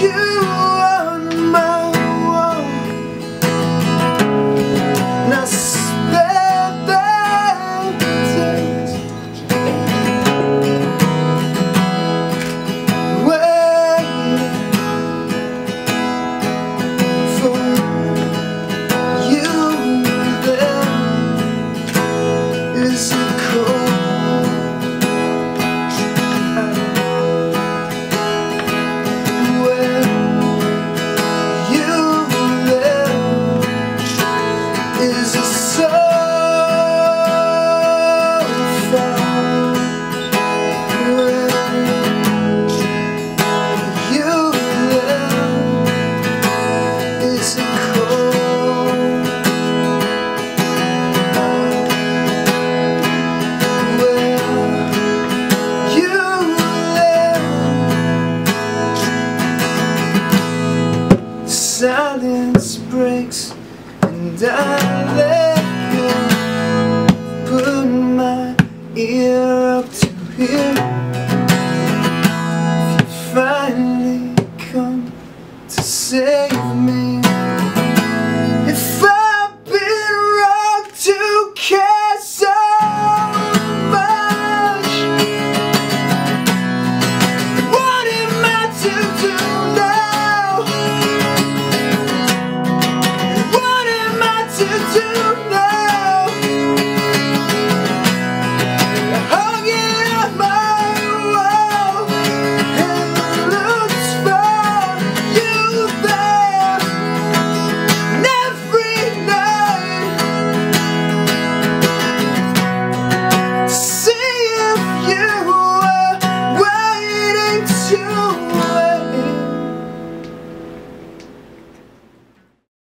you. Breaks and I to